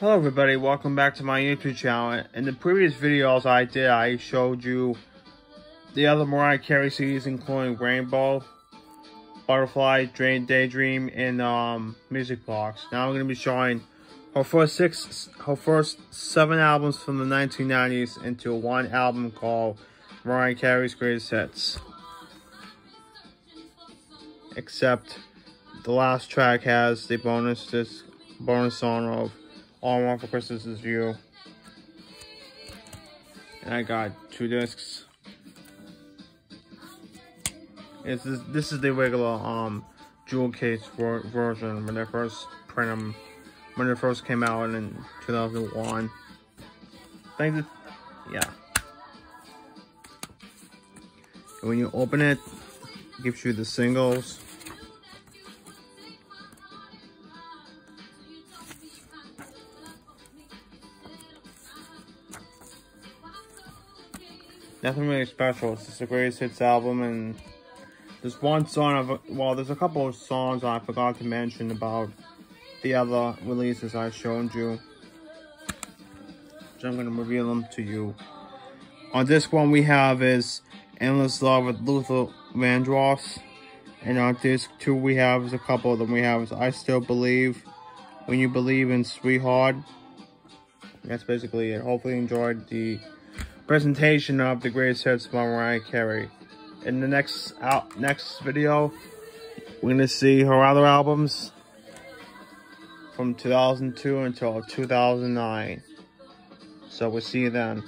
Hello everybody, welcome back to my YouTube channel. In the previous videos I did, I showed you the other Mariah Carey CDs including Rainbow, Butterfly, Drain Daydream, and um, Music Box. Now I'm going to be showing her first six, her first seven albums from the 1990s into one album called Mariah Carey's Greatest Hits. Except the last track has the bonus disc, bonus song of All I Want for Christmas Is You. And I got two discs. This is this is the regular um jewel case version when they first print them when they first came out in 2001. I think yeah. And when you open it, it gives you the singles. Nothing really special. It's just a greatest hits album, and there's one song of well, there's a couple of songs I forgot to mention about the other releases I showed you. So I'm gonna reveal them to you. On this one we have is Endless Love with Luther Vandross. And on disc two we have is a couple of them. We have is I Still Believe, When You Believe in Sweetheart. That's basically it. Hopefully you enjoyed the presentation of the greatest hits by Mariah Carey. In the next out next video, we're gonna see her other albums from 2002 until 2009. So we'll see you then.